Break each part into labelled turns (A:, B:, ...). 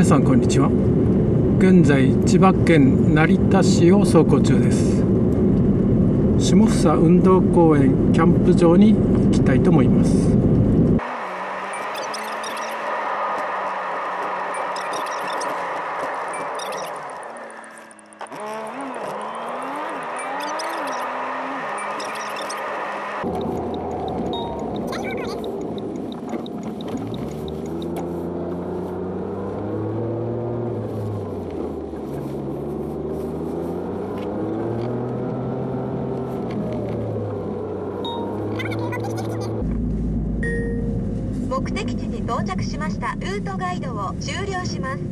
A: 皆さんこんにちは。現在千葉県成田市を走行中です。下房運動公園キャンプ場に行きたいと思います。
B: 目到着しました。ルートガイドを終了します。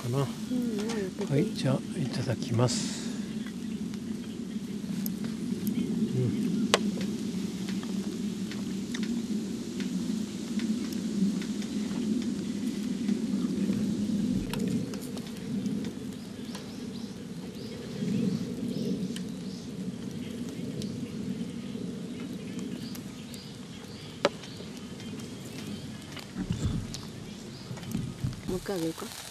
A: かな、はいじゃあいただきます。
C: もう一回あげるか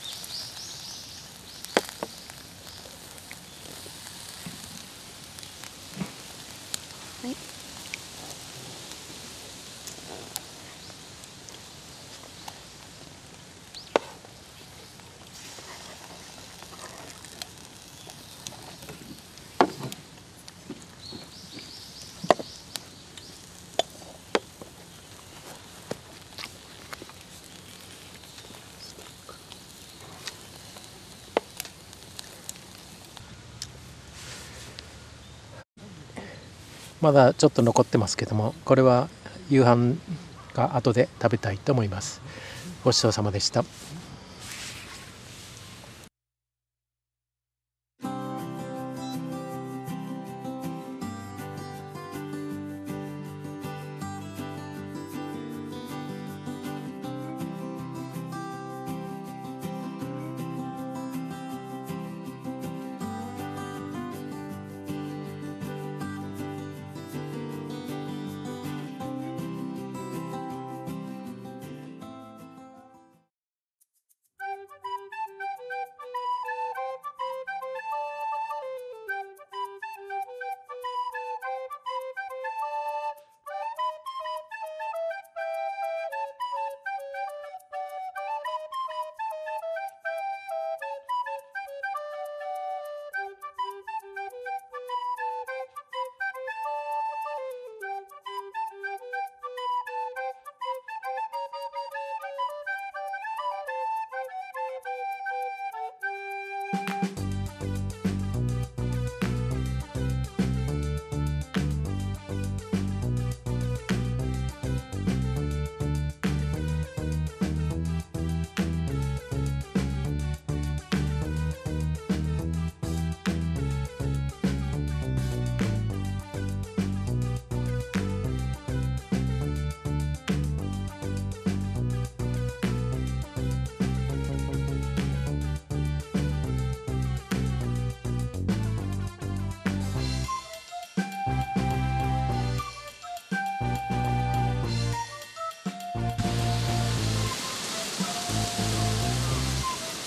A: まだちょっと残ってますけどもこれは夕飯が後で食べたいと思います。ごちそうさまでした。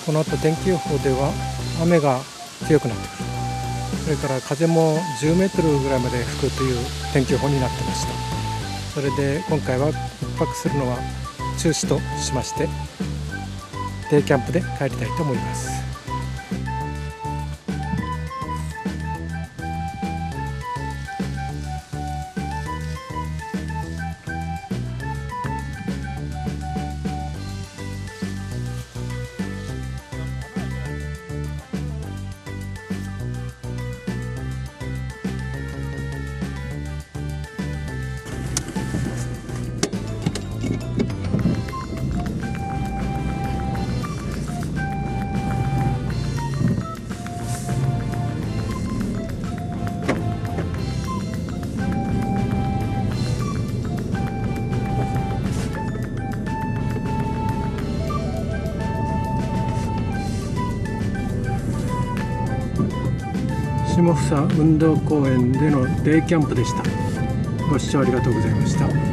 A: この後天気予報では雨が強くなってくる。それから風も10メートルぐらいまで吹くという天気予報になってました。それで今回は1泊するのは中止としましてデイキャンプで帰りたいと思います。下総運動公園でのデイキャンプでした。ご視聴ありがとうございました。